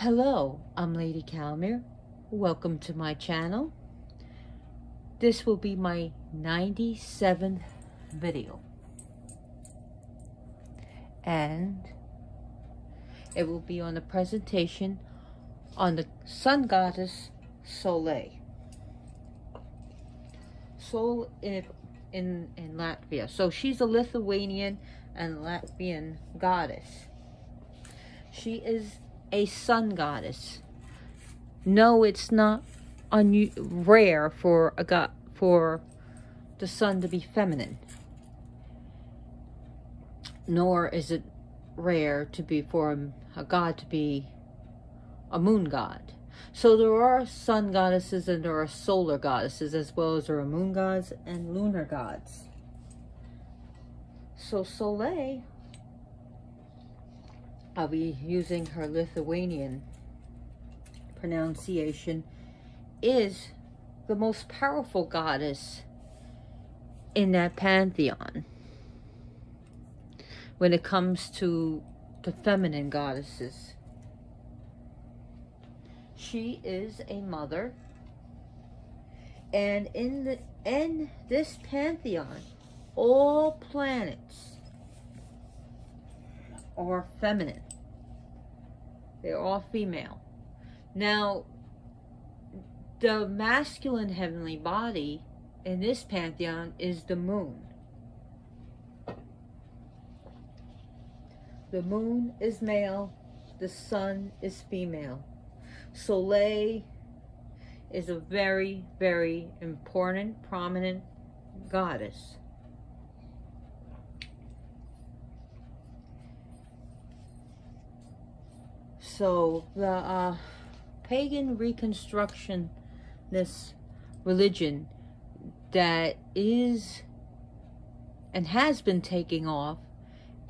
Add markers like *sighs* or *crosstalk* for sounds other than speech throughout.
Hello, I'm Lady Kalimir. Welcome to my channel. This will be my 97th video. And it will be on a presentation on the sun goddess Saule. Sol in, in, in Latvia. So she's a Lithuanian and Latvian goddess. She is a sun goddess. No, it's not un- rare for a god for the sun to be feminine. Nor is it rare to be for a, god to be a moon god. So there are sun goddesses and there are solar goddesses as well as there are moon gods and lunar gods. So Saule I'll be using her Lithuanian pronunciation, is the most powerful goddess in that pantheon when it comes to the feminine goddesses. She is a mother and in the in this pantheon all planets are feminine they're all female. Now, the masculine heavenly body in this pantheon is the moon. The moon is male, the sun is female. Saule is a very, very important, prominent goddess. So the uh, pagan reconstructionist religion that is and has been taking off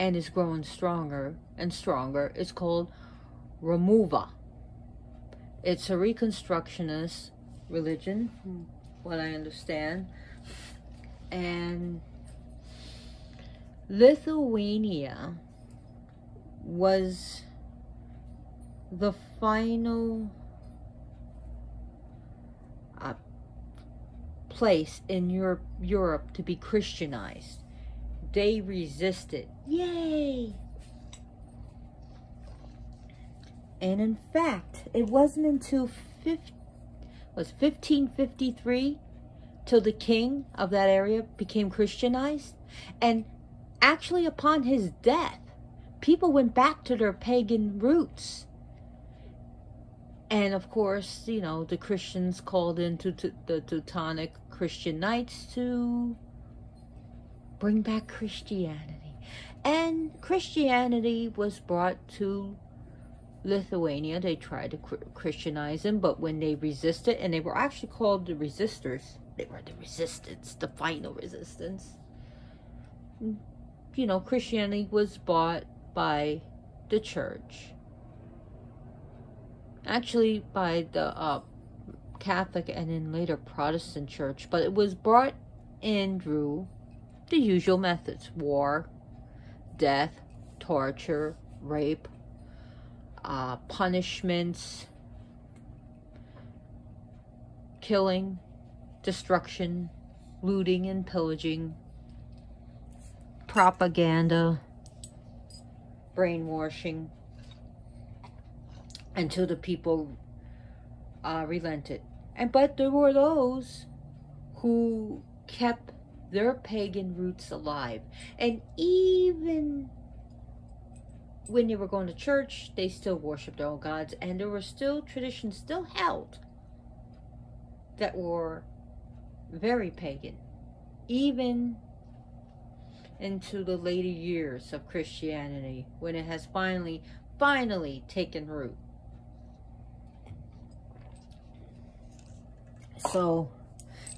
and is growing stronger and stronger is called Romuva. It's a reconstructionist religion, what I understand. And Lithuania was the final uh, place in Europe, Europe to be Christianized. They resisted. Yay! And in fact, it wasn't until 50, was 1553 till the king of that area became Christianized. And actually upon his death, people went back to their pagan roots and of course, you know, the Christians called into the Teutonic Christian Knights to bring back Christianity. And Christianity was brought to Lithuania. They tried to Christianize them, but when they resisted, and they were actually called the resistors, they were the resistance, the final resistance. You know, Christianity was bought by the church actually by the uh, Catholic and then later Protestant church, but it was brought in through the usual methods war, death, torture, rape, uh, punishments, killing, destruction, looting and pillaging, propaganda, brainwashing, until the people uh, relented. And but there were those who kept their pagan roots alive, and even when they were going to church, they still worshipped their own gods, and there were still traditions still held that were very pagan, even into the later years of Christianity, when it has finally, finally taken root. So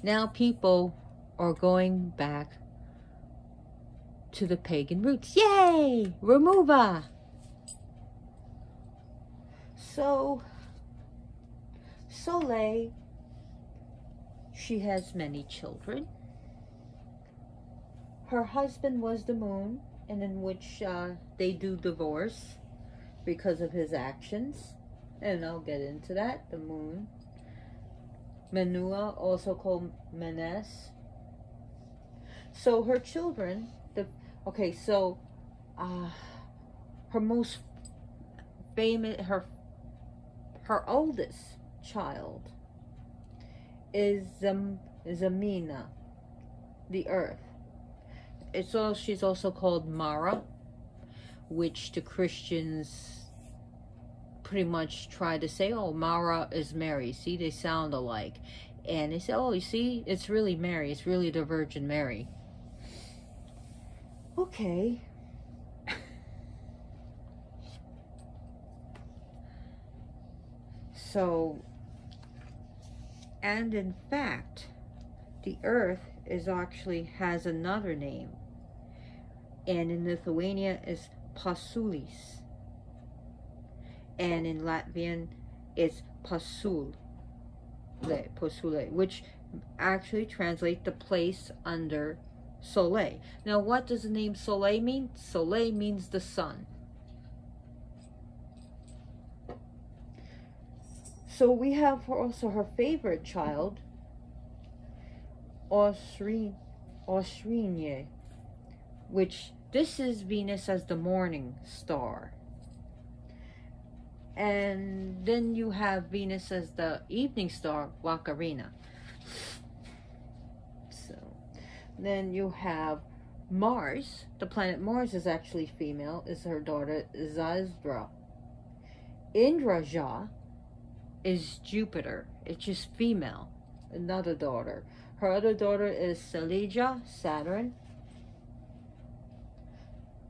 now people are going back to the pagan roots. Yay! Romuva! So, Saule, she has many children. Her husband was the moon, and in which uh, they do divorce because of his actions. and I'll get into that. The moon. Menua, also called Menes. So her children, the okay, so uh, her most famous, her her oldest child is um, Zamina, the earth. It's all she's also called Mara, which the Christians pretty much try to say, oh, Mara is Mary. See, they sound alike. And they say, oh, you see, it's really Mary. It's really the Virgin Mary. Okay. so, and in fact, the earth is actually has another name. And in Lithuania is Pasulis and in Latvian it's pasul, pasule, which actually translates the place under Saule. Now, what does the name Saule mean? Saule means the sun. So we have also her favorite child, Osrin, Osrinye, which this is Venus as the morning star and then you have Venus as the evening star, Vakarina. So then you have Mars. The planet Mars is actually female. Is her daughter Zazdra. Indraja is Jupiter. It's just female. Another daughter. Her other daughter is Selija, Saturn.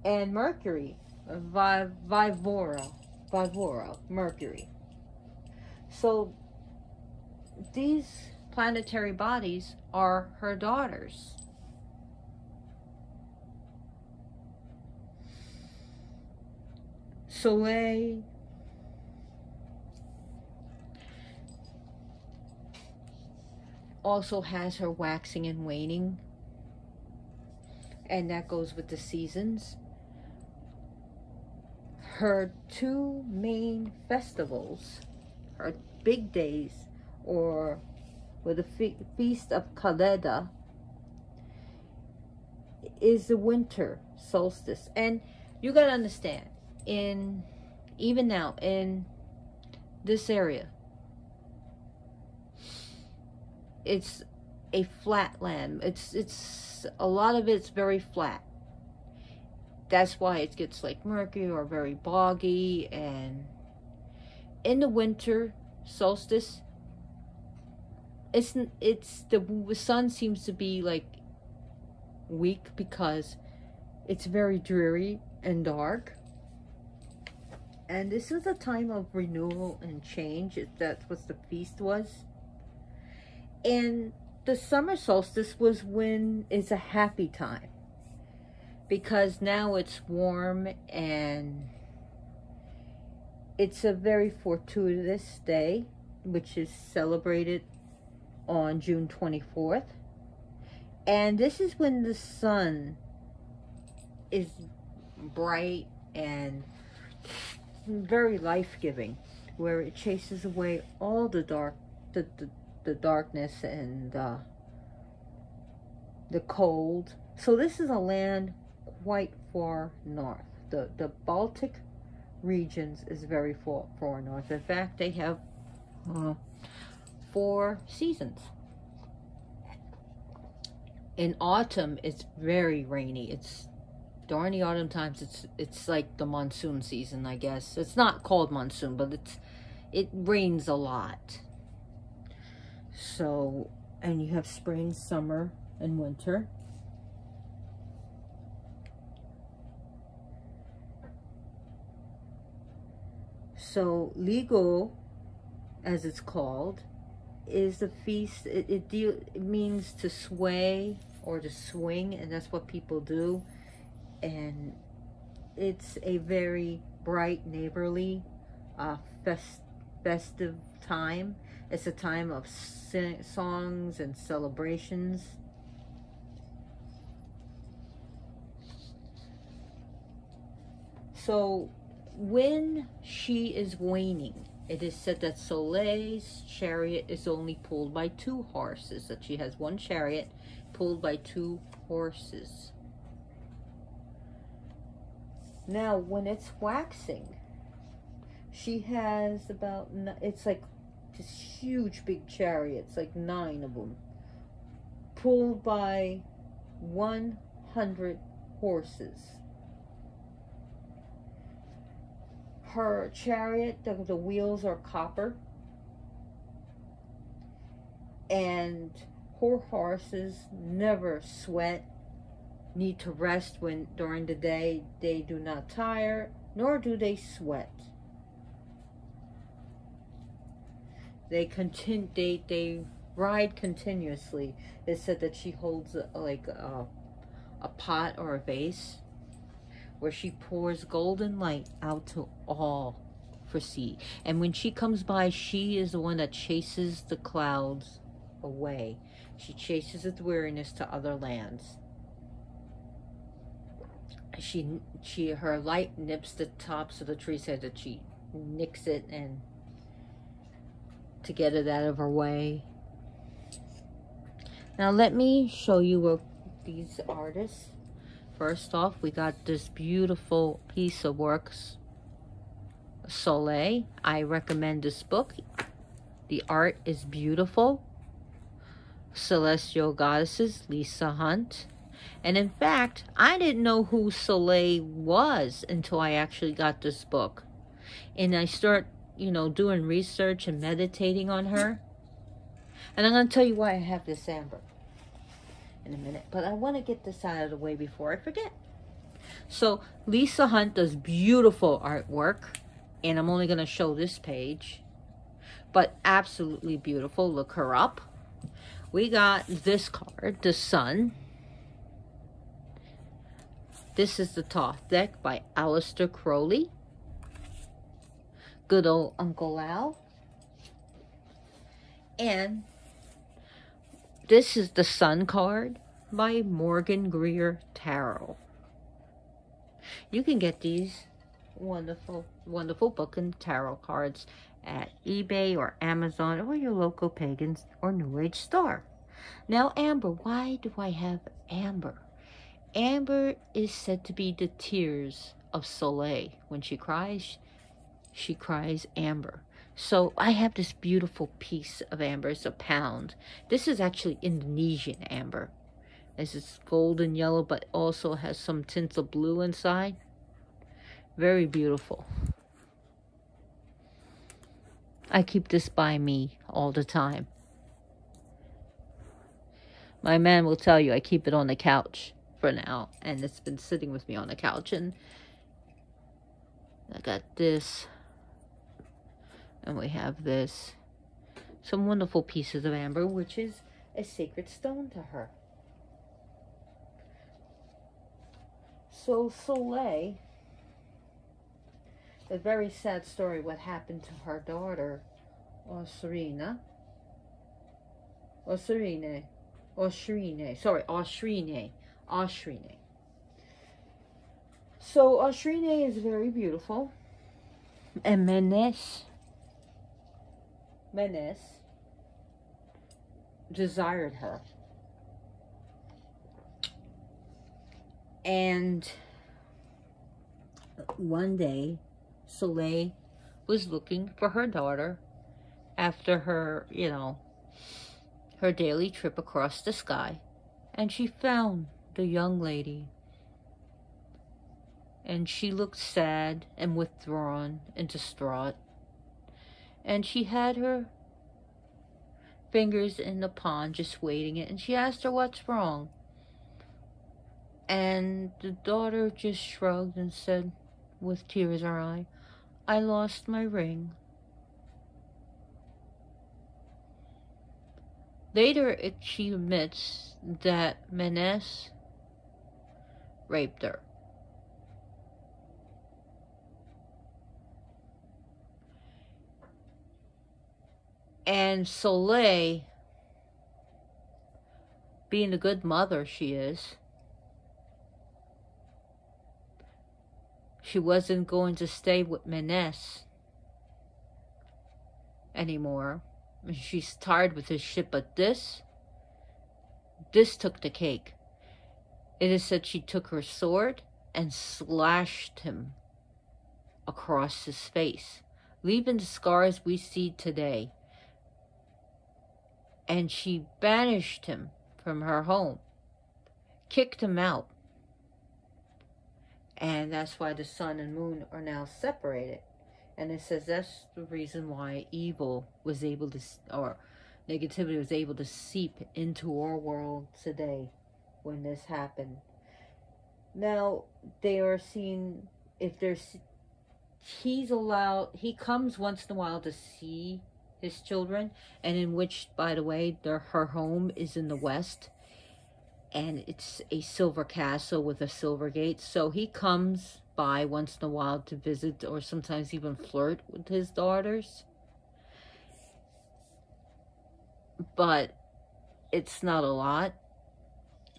And Mercury, Vivora. Vivora, Mercury. So these planetary bodies are her daughters. Saule also has her waxing and waning, and that goes with the seasons her two main festivals, her big days, or with the fe Feast of Kaleda, is the winter solstice. And you gotta understand, in even now, in this area, it's a flat land. It's it's a lot of it's very flat that's why it gets like murky or very boggy. And in the winter solstice it's it's the sun seems to be like weak because it's very dreary and dark. And this is a time of renewal and change. That's what the feast was. And the summer solstice was when it's a happy time because now it's warm and it's a very fortuitous day, which is celebrated on June 24th. And this is when the sun is bright and very life-giving, where it chases away all the dark, the, the, the darkness and uh, the cold. So this is a land quite far north. The, the Baltic regions is very far, far north. In fact, they have uh, four seasons. In autumn, it's very rainy. It's during the autumn times. It's it's like the monsoon season, I guess. It's not called monsoon, but it's it rains a lot. So, and you have spring, summer, and winter. So Ligo, as it's called, is the feast. It, it, deal, it means to sway or to swing, and that's what people do. And it's a very bright, neighborly, uh, fest, festive time. It's a time of songs and celebrations. So when she is waning, It is said that Saule's chariot is only pulled by two horses, that she has one chariot pulled by two horses. Now, when it's waxing, she has about, it's like this huge big chariots, like nine of them, pulled by 100 horses. Her chariot, the, the wheels are copper. And her horses never sweat, need to rest when during the day they do not tire, nor do they sweat. They continue, they, they ride continuously. It said that she holds like a, a pot or a vase where she pours golden light out to all for see. And when she comes by, she is the one that chases the clouds away. She chases its weariness to other lands. She, she, her light nips the tops of the trees so that she nicks it and to get it out of her way. Now let me show you what these artists First off, we got this beautiful piece of works, Saule. I recommend this book. The art is beautiful. Celestial Goddesses, Lisa Hunt. And in fact, I didn't know who Saule was until I actually got this book. And I start, you know, doing research and meditating on her. And I'm going to tell you why I have this amber in a minute, but I want to get this out of the way before I forget. So Lisa Hunt does beautiful artwork, and I'm only going to show this page, but absolutely beautiful. Look her up. We got this card, the Sun. This is the Thoth deck by Aleister Crowley. Good old Uncle Al. And this is the Sun card by Morgan Greer Tarot. You can get these wonderful, wonderful book and tarot cards at eBay or Amazon or your local pagans or New Age store. Now, Amber, why do I have Amber? Amber is said to be the tears of Saule. When she cries, she cries Amber. So I have this beautiful piece of amber. It's a pound. This is actually Indonesian amber. This is golden yellow, but also has some tints of blue inside. Very beautiful. I keep this by me all the time. My man will tell you I keep it on the couch for now. And it's been sitting with me on the couch. And I got this and we have this. Some wonderful pieces of amber, which is a sacred stone to her. So Saule, a very sad story what happened to her daughter, or serena. Osrina. Osrine. Oshrine. Sorry, Oshrine. Oshrine. So Oshrine is very beautiful. And Menes desired her. And one day, Saule was looking for her daughter after her, you know, her daily trip across the sky. And she found the young lady. And she looked sad and withdrawn and distraught and she had her fingers in the pond just waiting it. And she asked her what's wrong. And the daughter just shrugged and said with tears in her eye i lost my ring. Later it, she admits that menes raped her And Saule, being the good mother she is, she wasn't going to stay with Menes. anymore. She's tired with his shit, but this, this took the cake. It is said she took her sword and slashed him across his face, leaving the scars we see today. And she banished him from her home, kicked him out. And that's why the sun and moon are now separated. And it says that's the reason why evil was able to, or negativity was able to seep into our world today when this happened. Now, they are seen, if there's, he's allowed, he comes once in a while to see his children, and in which, by the way, their, her home is in the west, and it's a silver castle with a silver gate, so he comes by once in a while to visit or sometimes even flirt with his daughters. But it's not a lot.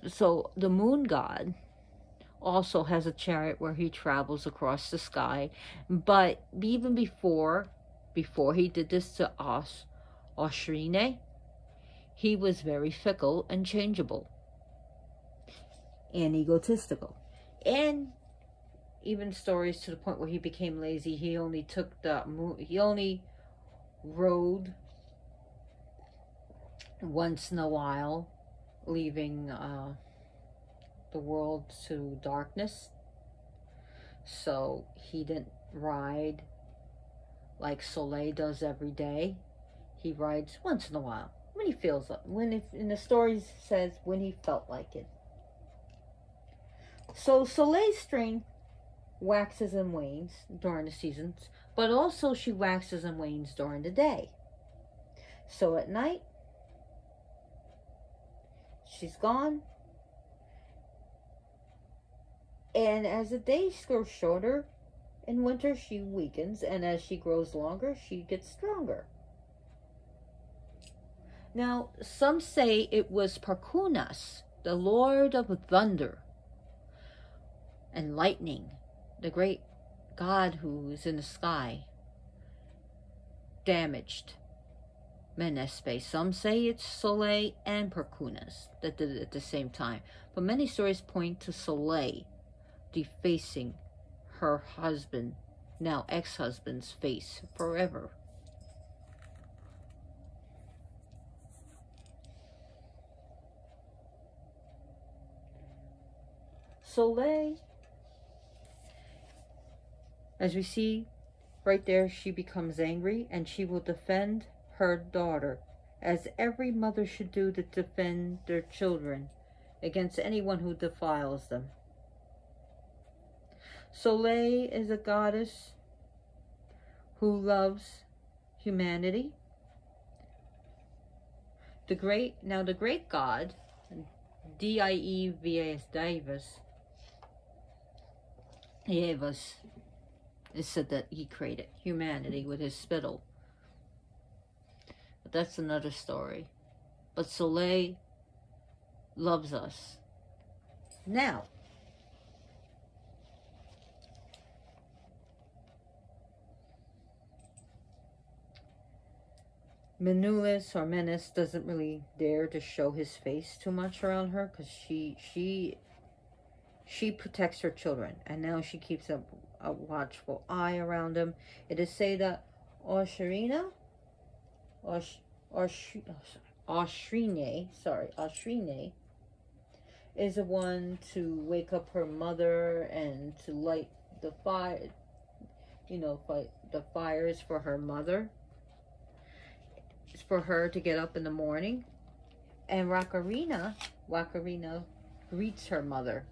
So the moon god also has a chariot where he travels across the sky. But even before before he did this to Os Oshrine, he was very fickle and changeable and egotistical. And even stories to the point where he became lazy. He only took the he only rode once in a while, leaving uh, the world to darkness. So he didn't ride like Saule does every day. He rides once in a while when he feels like when if in the stories says when he felt like it. So Saule's strength waxes and wanes during the seasons, but also she waxes and wanes during the day. So at night, she's gone. And as the days grow shorter, in winter she weakens, and as she grows longer, she gets stronger. Now, some say it was Perkunas, the lord of thunder and lightning, the great God who is in the sky, damaged Menespe. Some say it's Saule and Perkunas that did it at the same time, but many stories point to Saule defacing her husband, now ex-husband's face forever. Saule as we see right there, she becomes angry and she will defend her daughter, as every mother should do to defend their children against anyone who defiles them. Saule is a goddess who loves humanity. The great, now the great god, D-I-E-V-A-S, Dievas, Evas, it said that he created humanity with his spittle. But that's another story. But Saule loves us. Now, Menulis or Menace doesn't really dare to show his face too much around her because she she she protects her children and now she keeps a a watchful eye around him. It is say that Osharina, Osh, Osh, Oshrine, sorry, Oshrine, is the one to wake up her mother and to light the fire, you know, fight the fires for her mother. For her to get up in the morning. And Rakarina, Wakarina greets her mother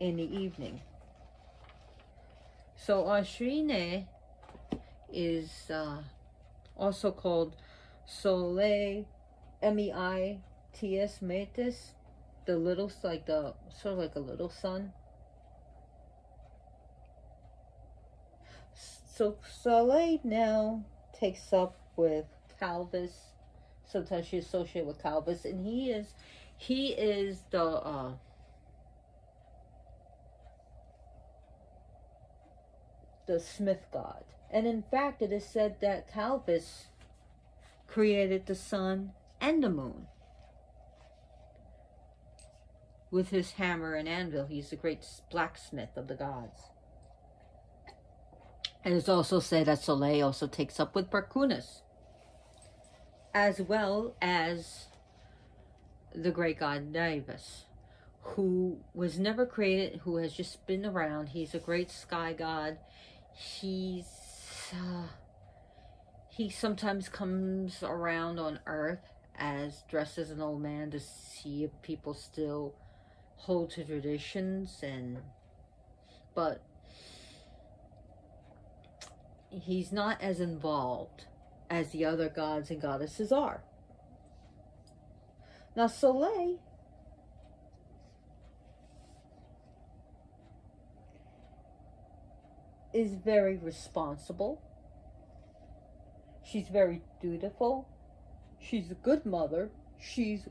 in the evening. So Ashrine is uh, also called Saule M-E-I-T-S Metis, the little, like the, sort of like a little sun. So Saule now takes up with Calvis. Sometimes she's associated with Calvis, and he is, he is the, uh, the smith god. And in fact, it is said that Calvis created the sun and the moon. With his hammer and anvil, he's the great blacksmith of the gods. And it's also said that Saule also takes up with Perkunas, as well as the great god Davis, who was never created, who has just been around. He's a great sky god. He's uh, he sometimes comes around on Earth as dressed as an old man to see if people still hold to traditions and but he's not as involved as the other gods and goddesses are. Now Saule is very responsible. She's very dutiful. She's a good mother. She's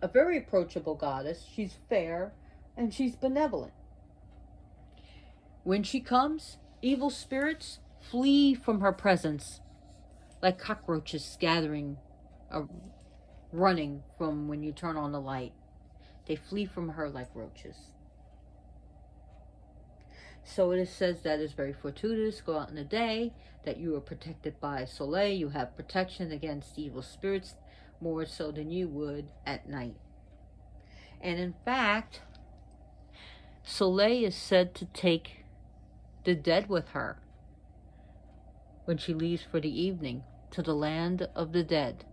a very approachable goddess. She's fair and she's benevolent. When she comes, evil spirits flee from her presence like cockroaches gathering, or running from when you turn on the light. They flee from her like roaches. So it says that it's very fortuitous, go out in the day, that you are protected by Saule, you have protection against evil spirits more so than you would at night. And in fact, Saule is said to take the dead with her when she leaves for the evening to the land of the dead.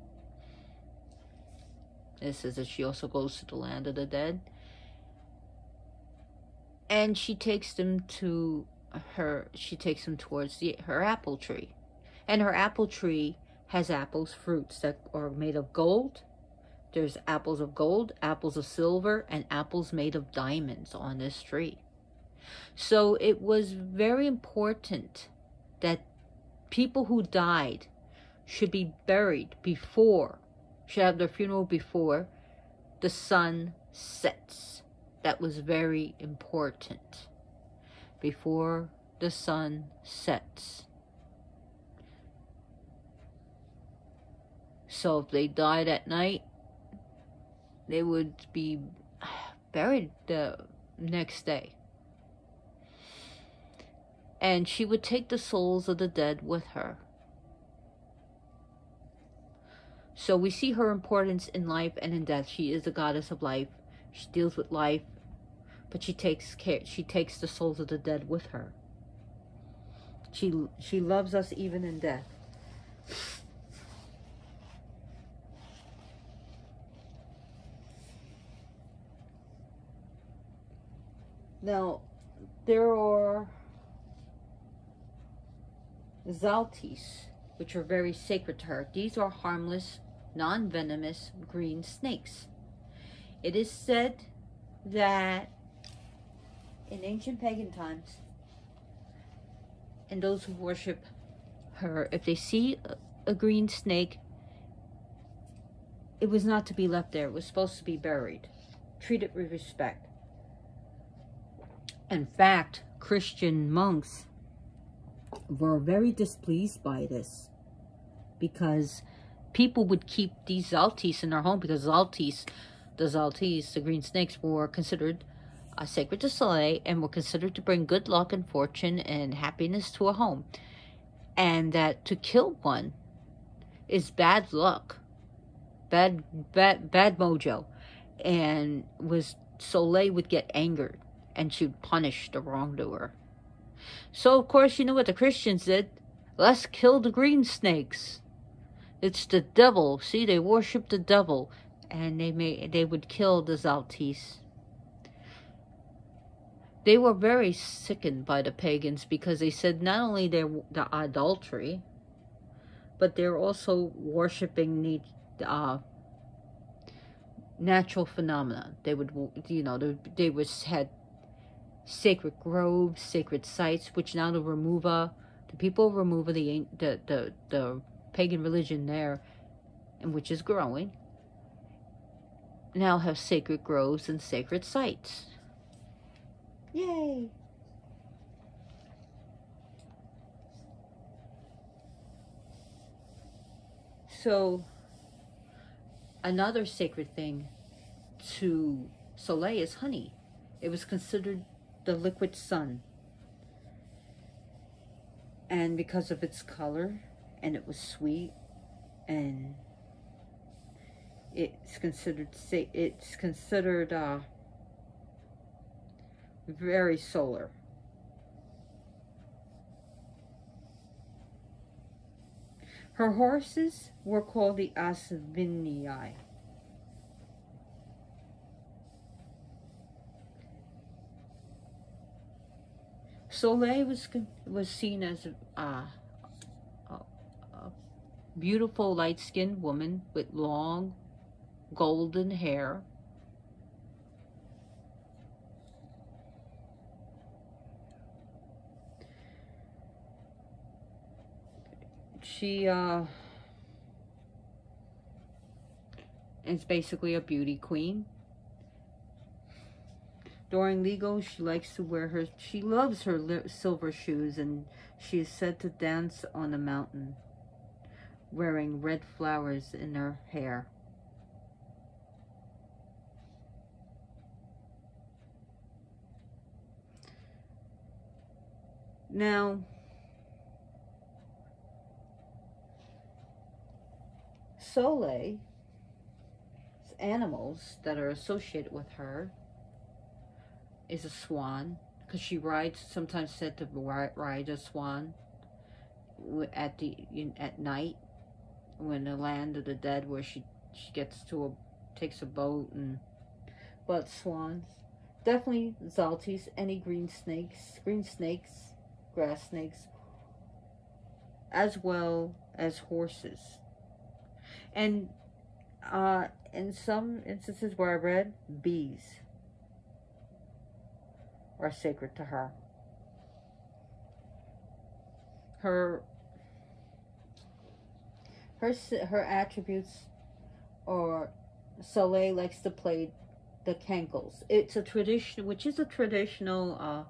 It says that she also goes to the land of the dead. And she takes them to her, she takes them towards the, her apple tree. And her apple tree has apples, fruits that are made of gold. There's apples of gold, apples of silver, and apples made of diamonds on this tree. So it was very important that people who died should be buried before, should have their funeral before the sun sets. That was very important. Before the sun sets. So if they died at night, they would be *sighs* buried the next day. And she would take the souls of the dead with her. So we see her importance in life and in death. She is the goddess of life. She deals with life, but she takes care. She takes the souls of the dead with her. She she loves us even in death. Now, there are Zaltis, which are very sacred to her. These are harmless non-venomous green snakes. It is said that in ancient pagan times, and those who worship her, if they see a, green snake, it was not to be left there. It was supposed to be buried. Treated with respect. In fact, Christian monks were very displeased by this because people would keep these Zaltis in their home because Zaltis, the Zaltis, the green snakes, were considered uh, sacred to Saule and were considered to bring good luck and fortune and happiness to a home. And that to kill one is bad luck, bad, bad, bad mojo. And was Saule would get angered and she'd punish the wrongdoer. So, of course, you know what the Christians did? Let's kill the green snakes. It's the devil. See, they worship the devil, and they may they would kill the Zaltis. They were very sickened by the pagans because they said not only they're the adultery, but they're also worshiping the uh, natural phenomena. They would, you know, they, they was had sacred groves, sacred sites, which now the Romuva, the people of Romuva, the the the the pagan religion there, and which is growing, now have sacred groves and sacred sites. Yay! So, another sacred thing to Saule is honey. It was considered the liquid sun. And because of its color, and it was sweet, and it's considered it's considered uh, very solar. Her horses were called the Asvinii. Saule was was seen as a beautiful light-skinned woman with long golden hair. She uh, is basically a beauty queen. During Ligo, she likes to wear her, she loves her silver shoes and she is said to dance on a mountain wearing red flowers in her hair. Now, Saule animals that are associated with her is a swan because she rides sometimes said to ride a swan at the at night when the land of the dead where she she gets to a takes a boat and but swans definitely zalties any green snakes green snakes grass snakes, as well as horses. And uh, in some instances where I read, bees are sacred to her. Her her her attributes are Saule likes to play the kankles. It's a tradition, which is a traditional uh,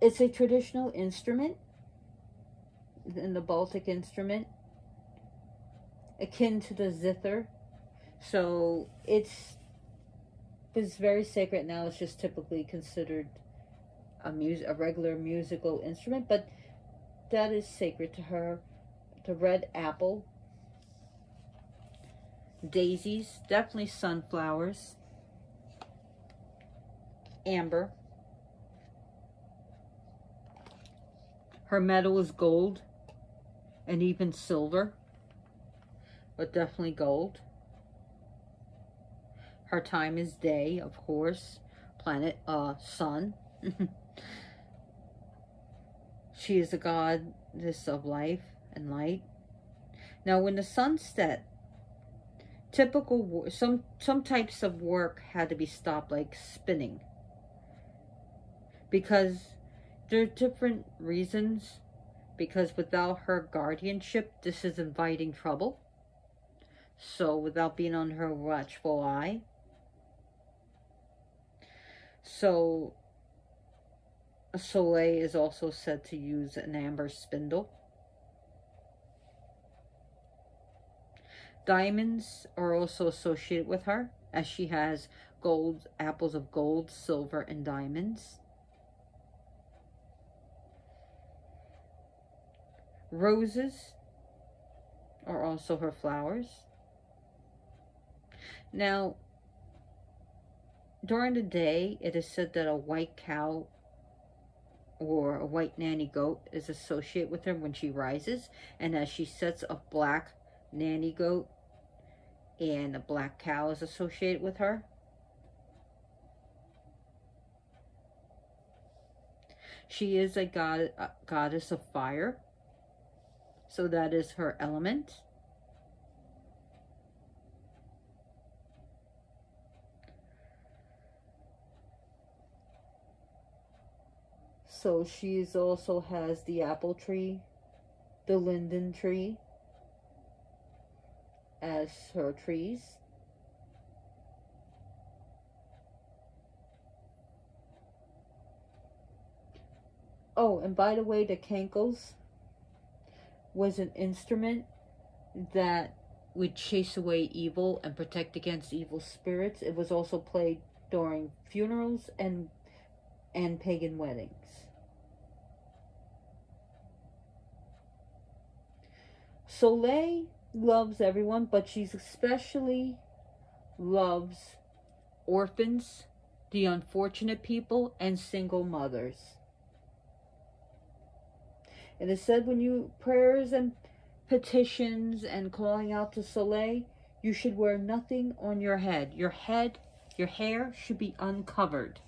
it's a traditional instrument in the Baltic instrument, akin to the zither. So it's it's very sacred now. It's just typically considered a music, a regular musical instrument, but that is sacred to her. The red apple, daisies, definitely sunflowers, amber. Her metal is gold and even silver, but definitely gold. Her time is day, of course. Planet, uh, sun. *laughs* she is a goddess of life and light. Now, when the sun set, typical some some types of work had to be stopped, like spinning, because there are different reasons because without her guardianship, this is inviting trouble. So without being on her watchful eye. So Saule is also said to use an amber spindle. Diamonds are also associated with her as she has gold, apples of gold, silver, and diamonds. Roses are also her flowers. Now, during the day, it is said that a white cow or a white nanny goat is associated with her when she rises. And as she sets, a black nanny goat and a black cow is associated with her. She is a, god, a goddess of fire. So that is her element. So she also has the apple tree, the linden tree as her trees. Oh, and by the way, the kankles was an instrument that would chase away evil and protect against evil spirits. It was also played during funerals and and pagan weddings. Saule loves everyone, but she's especially loves orphans, the unfortunate people, and single mothers. It is said when you prayers and petitions and calling out to Saule, you should wear nothing on your head. Your head, your hair should be uncovered.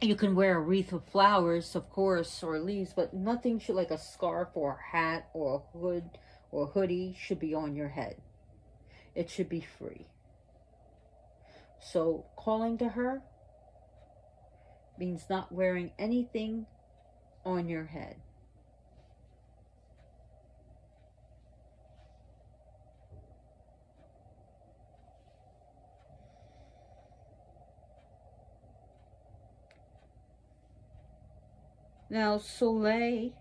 You can wear a wreath of flowers, of course, or leaves, but nothing should like a scarf or a hat or a hood or a hoodie should be on your head. It should be free. So calling to her means not wearing anything on your head. Now, Saule,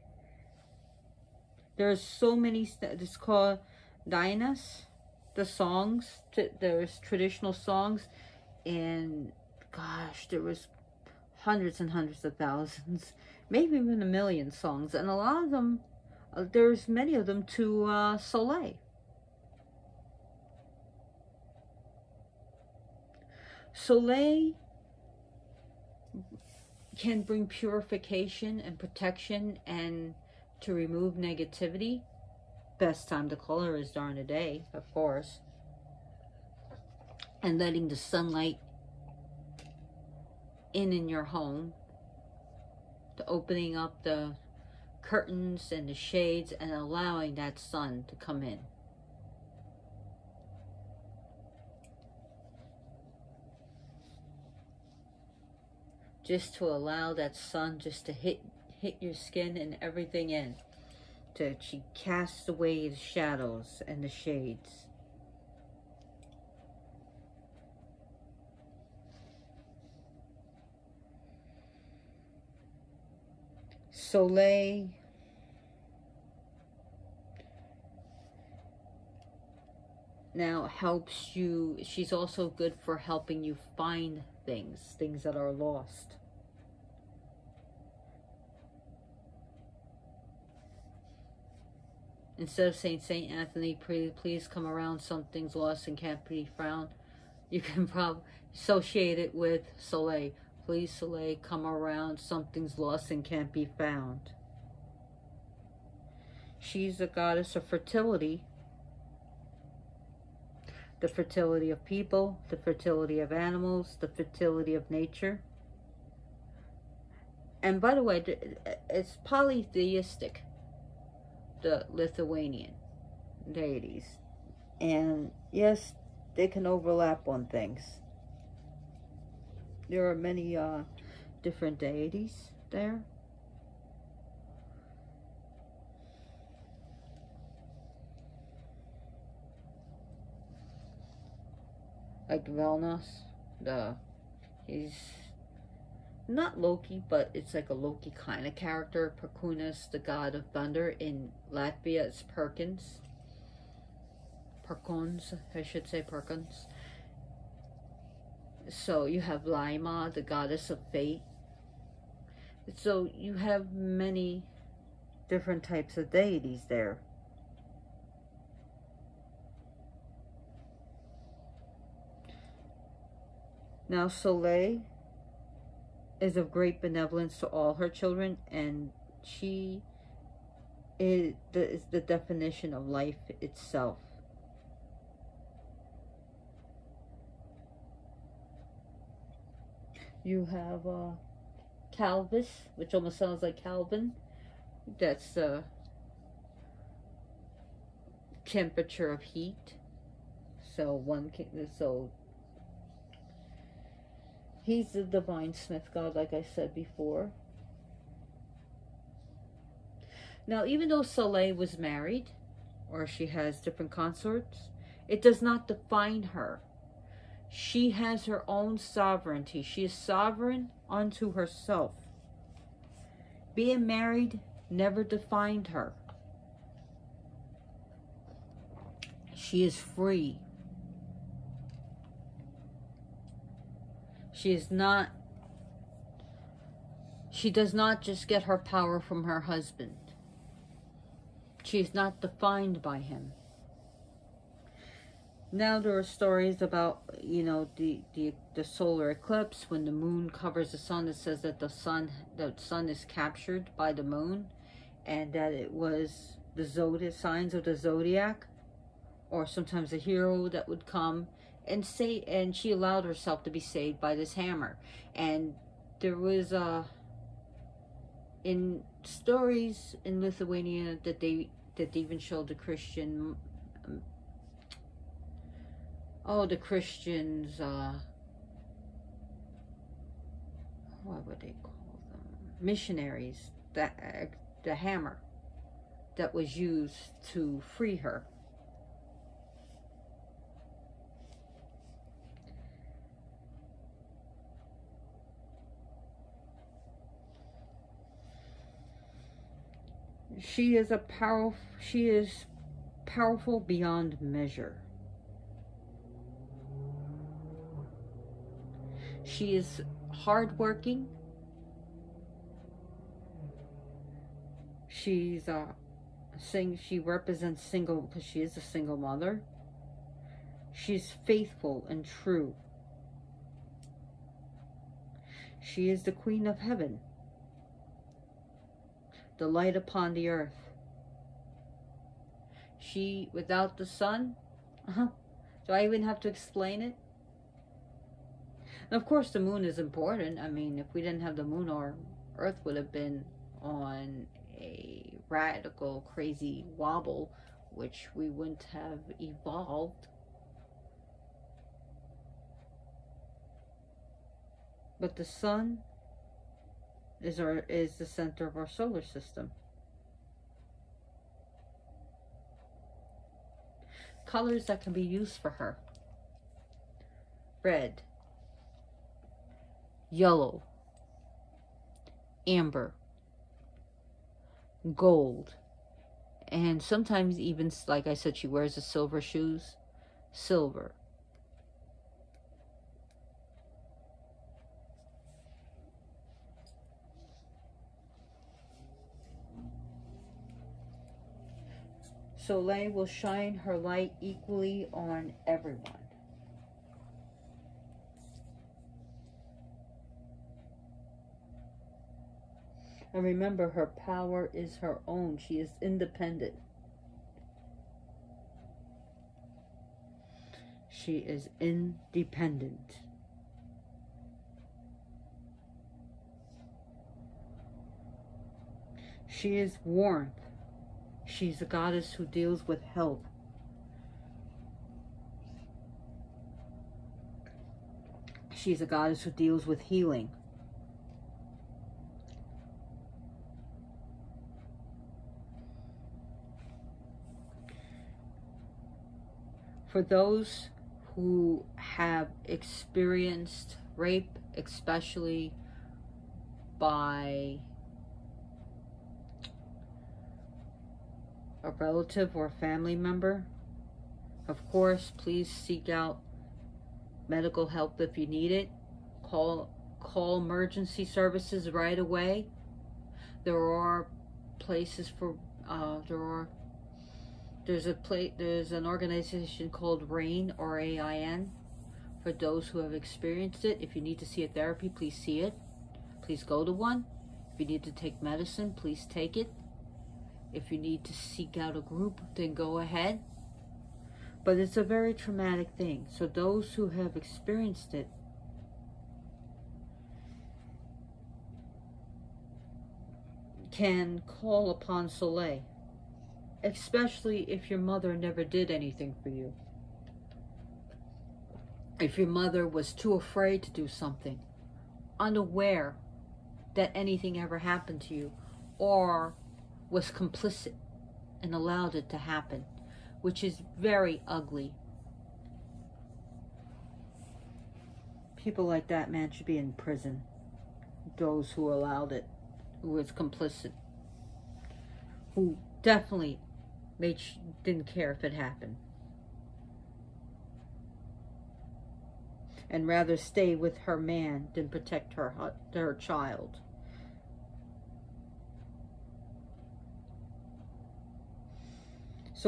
there's so many, it's called dainas, the songs, there's traditional songs, and gosh, there was hundreds and hundreds of thousands, *laughs* maybe even a million songs, and a lot of them, uh, there's many of them to uh, Saule. Saule can bring purification and protection and to remove negativity. Best time to call her is during the day, of course. And letting the sunlight in in your home. To opening up the curtains and the shades and allowing that sun to come in. Just to allow that sun just to hit hit your skin and everything in. To she casts away the shadows and the shades. Saule. Now helps you she's also good for helping you find things things that are lost. Instead of saying Saint Anthony please, please come around something's lost and can't be found. You can *laughs* probably associate it with Saule. Please Saule come around something's lost and can't be found. She's the goddess of fertility the fertility of people, the fertility of animals, the fertility of nature. And by the way, it's polytheistic, the Lithuanian deities. And yes, they can overlap on things. There are many uh, different deities there. Like Velnas, the he's not Loki, but it's like a Loki kind of character. Perkunas, the god of thunder. In Latvia, it's Perkins. Perkons, I should say Perkins. So you have Laima, the goddess of fate. So you have many different types of deities there. Now Saule is of great benevolence to all her children, and she is the, is the definition of life itself. You have uh, Kalvis, which almost sounds like Calvin. That's the temperature of heat. So one can, so He's the divine smith god, like I said before. Now, even though Saule was married, or she has different consorts, it does not define her. She has her own sovereignty. She is sovereign unto herself. Being married never defined her. She is free. She is not, she does not just get her power from her husband. She is not defined by him. Now there are stories about, you know, the, the, the solar eclipse when the moon covers the sun. It says that the sun, the sun is captured by the moon and that it was the zodiac, signs of the zodiac or sometimes a hero that would come and say and she allowed herself to be saved by this hammer. And there was uh in stories in Lithuania that they that they even showed the Christian um, oh the Christians uh what would they call them? Missionaries that uh, the hammer that was used to free her She is a powerful, she is powerful beyond measure. She is hardworking. She's uh, sing. She represents single because she is a single mother. She's faithful and true. She is the queen of heaven the light upon the earth. She, without the sun, uh-huh. do I even have to explain it? And of course, the moon is important. I mean, if we didn't have the moon, our Earth would have been on a radical, crazy wobble, which we wouldn't have evolved. But the sun is our is the center of our solar system. Colors that can be used for her. Red, yellow, amber, gold, and sometimes even, like I said, she wears the silver shoes, silver, Saule will shine her light equally on everyone. And remember, her power is her own. She is independent. She is independent. She is warmth. She's a goddess who deals with health. She's a goddess who deals with healing. For those who have experienced rape, especially by a relative or family member. Of course, please seek out medical help if you need it. Call call emergency services right away. There are places for uh, there are there's a plate, there's an organization called RAINN or AIN for those who have experienced it. If you need to see a therapy, please see it. Please go to one. If you need to take medicine, please take it. If you need to seek out a group, then go ahead. But it's a very traumatic thing. So those who have experienced it, can call upon Saule, especially if your mother never did anything for you. If your mother was too afraid to do something, unaware that anything ever happened to you, or was complicit and allowed it to happen, which is very ugly. People like that man should be in prison. Those who allowed it, who was complicit, who definitely made didn't care if it happened, and rather stay with her man than protect her her child.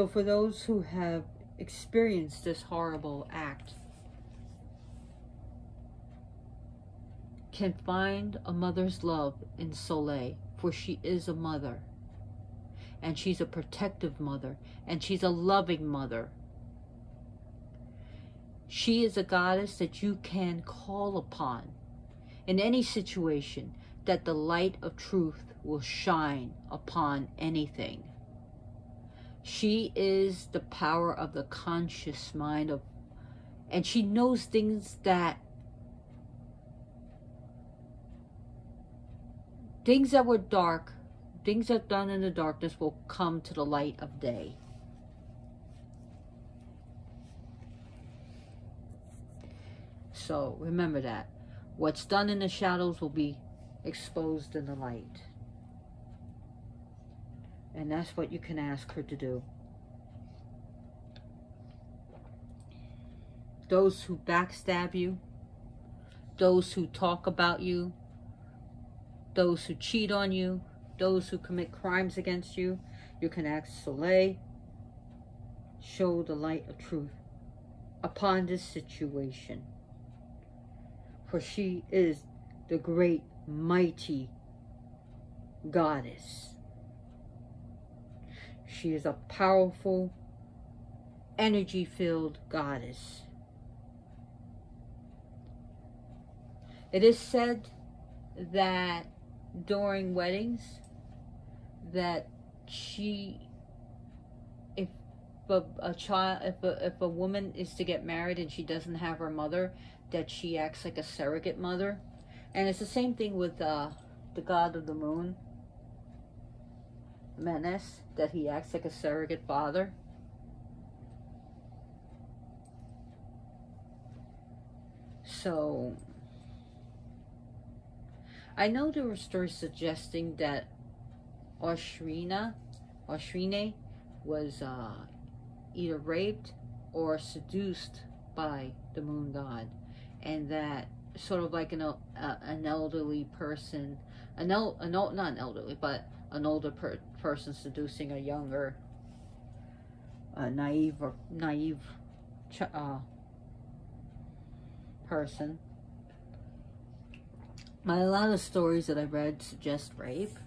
So for those who have experienced this horrible act, can find a mother's love in Saule, for she is a mother. And she's a protective mother, and she's a loving mother. She is a goddess that you can call upon in any situation that the light of truth will shine upon anything. She is the power of the conscious mind of and she knows things that Things that were dark, things that done in the darkness will come to the light of day. So remember that. What's done in the shadows will be exposed in the light. And that's what you can ask her to do. Those who backstab you, those who talk about you, those who cheat on you, those who commit crimes against you. You can ask Saule, show the light of truth upon this situation. For she is the great, mighty goddess. She is a powerful, energy-filled goddess. It is said that during weddings that she if a, a child if a, if a woman is to get married and she doesn't have her mother that she acts like a surrogate mother and it's the same thing with uh, the god of the moon Menes that he acts like a surrogate father? So I know there were stories suggesting that Oshrina, Oshrine was uh, either raped or seduced by the moon god, and that sort of like an uh, an elderly person, an el, an not an elderly, but an older per person seducing a younger, uh, naive or naive uh, person a lot of stories that I've read suggest rape.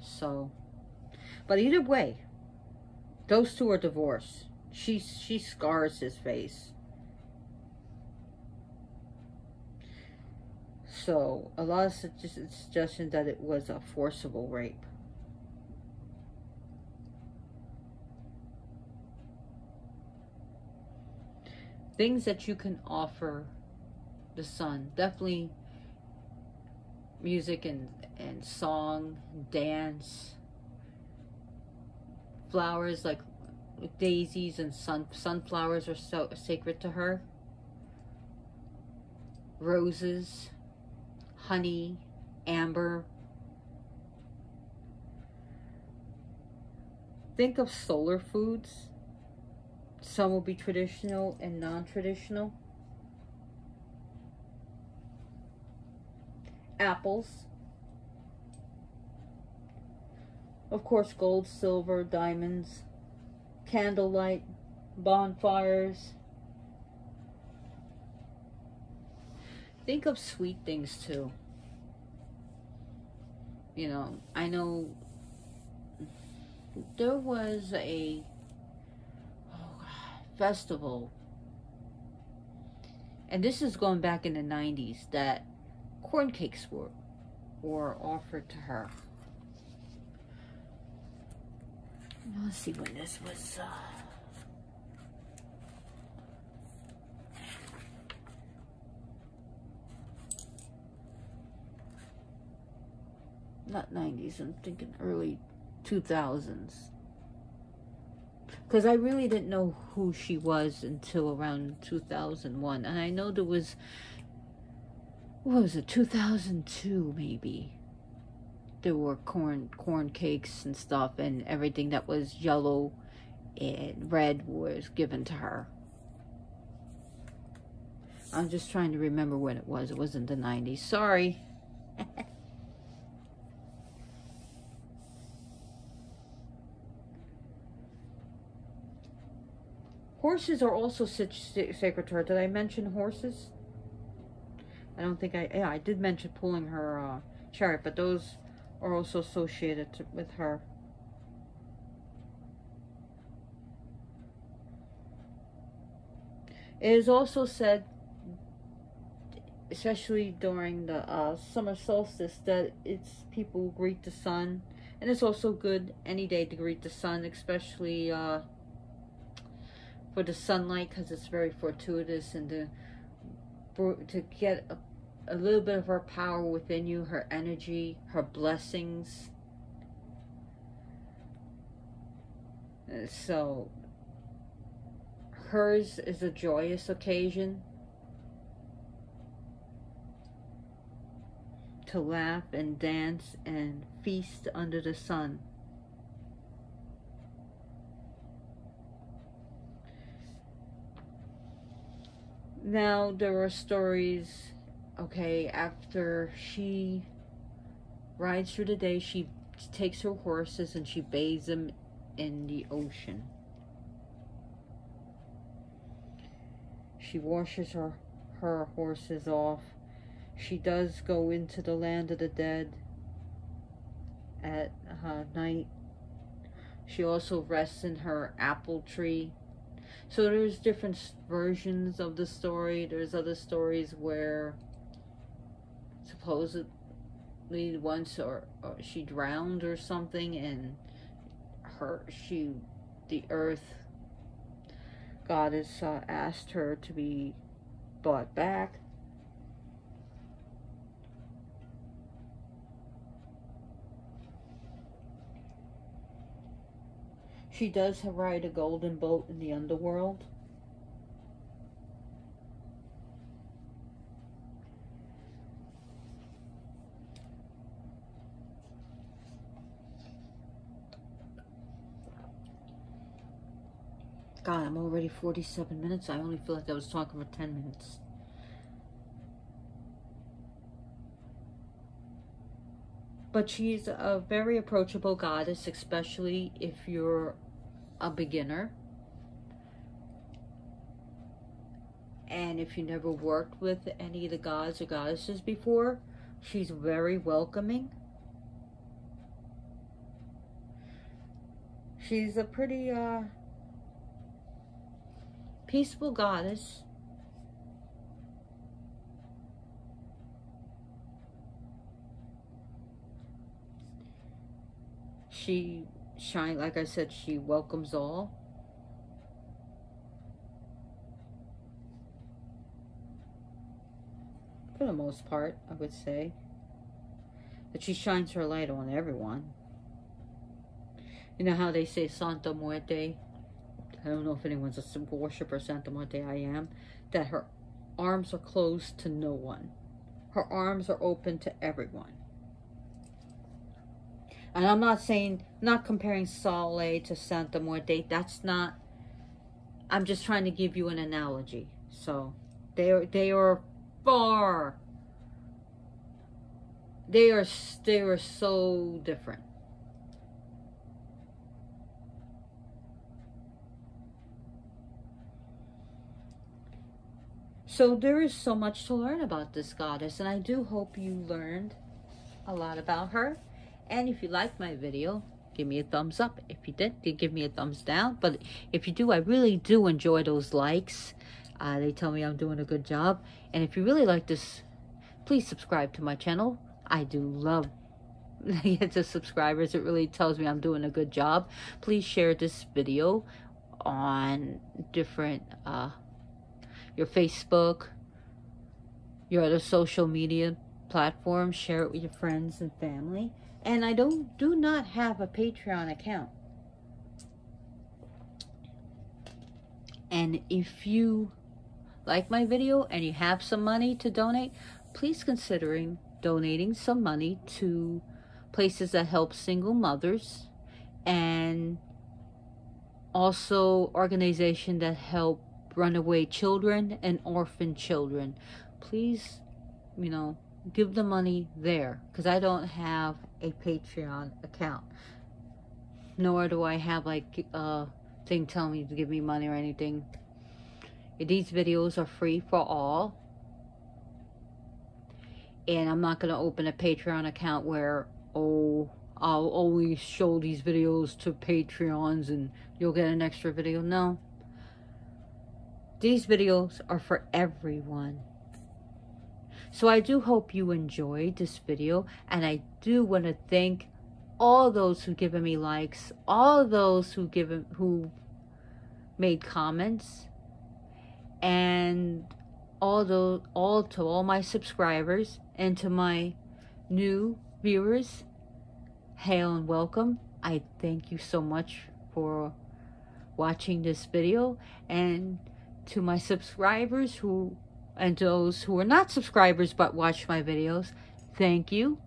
So, but either way, those two are divorced. She she scars his face. So a lot of suggestions that it was a forcible rape. Things that you can offer the sun. Definitely music and, and song, dance, flowers like daisies and sun sunflowers are so sacred to her. Roses, honey, amber. Think of solar foods. Some will be traditional and non-traditional. apples. Of course, gold, silver, diamonds, candlelight, bonfires. Think of sweet things too. You know, I know there was a festival, and this is going back in the 90s, that corn cakes were, were offered to her. Let's see when this was. Uh, not 90s, I'm thinking early 2000s. Because I really didn't know who she was until around 2001. And I know there was what was it, 2002 maybe. there were corn corn cakes and stuff and everything that was yellow and red was given to her. I'm just trying to remember when it was. It wasn't the 90s. Sorry. *laughs* horses are also sacred to her. Did I mention horses? I don't think I... Yeah, I did mention pulling her uh, chariot, but those are also associated to, with her. It is also said, especially during the uh, summer solstice, that it's people greet the sun. And it's also good any day to greet the sun, especially uh, for the sunlight, because it's very fortuitous and to, to get a a little bit of her power within you, her energy, her blessings. So, hers is a joyous occasion to laugh and dance and feast under the sun. Now, there are stories okay, after she rides through the day, she takes her horses and she bathes them in the ocean. She washes her, her horses off. She does go into the land of the dead at uh, night. She also rests in her apple tree. So there's different versions of the story. There's other stories where supposedly once or, or she drowned or something and her she the earth goddess uh, asked her to be brought back she does ride a golden boat in the underworld God, I'm already 47 minutes. I only feel like I was talking for 10 minutes. But she's a very approachable goddess, especially if you're a beginner. And if you never worked with any of the gods or goddesses before, she's very welcoming. She's a pretty, uh, peaceful goddess. She shine, like I said, she welcomes all. For the most part, I would say. That she shines her light on everyone. You know how they say Santa Muerte? I don't know if anyone's a simple worshiper Santa Muerte, I am, that her arms are closed to no one. Her arms are open to everyone. And I'm not saying, not comparing Saule to Santa Muerte. That's not, I'm just trying to give you an analogy. So, they are, they are far, they are, they are so different. So there is so much to learn about this goddess, and I do hope you learned a lot about her. And if you liked my video, give me a thumbs up. If you did, give me a thumbs down. But if you do, I really do enjoy those likes. Uh, they tell me I'm doing a good job. And if you really like this, please subscribe to my channel. I do love *laughs* get to subscribers. It really tells me I'm doing a good job. Please share this video on different uh, your Facebook, your other social media platforms. Share it with your friends and family. And I don't do not have a Patreon account. And if you like my video and you have some money to donate, please considering donating some money to places that help single mothers and also organization that help runaway children and orphan children. Please, you know, give the money there because I don't have a Patreon account. Nor do I have like a thing telling me to give me money or anything. These videos are free for all. And I'm not going to open a Patreon account where, oh, I'll only show these videos to Patreons and you'll get an extra video. No. These videos are for everyone. So I do hope you enjoyed this video and I do want to thank all those who given me likes, all those who given who made comments and all those all to all my subscribers and to my new viewers hail and welcome. I thank you so much for watching this video and to my subscribers who and those who are not subscribers but watch my videos thank you.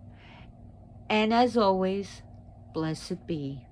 And as always blessed be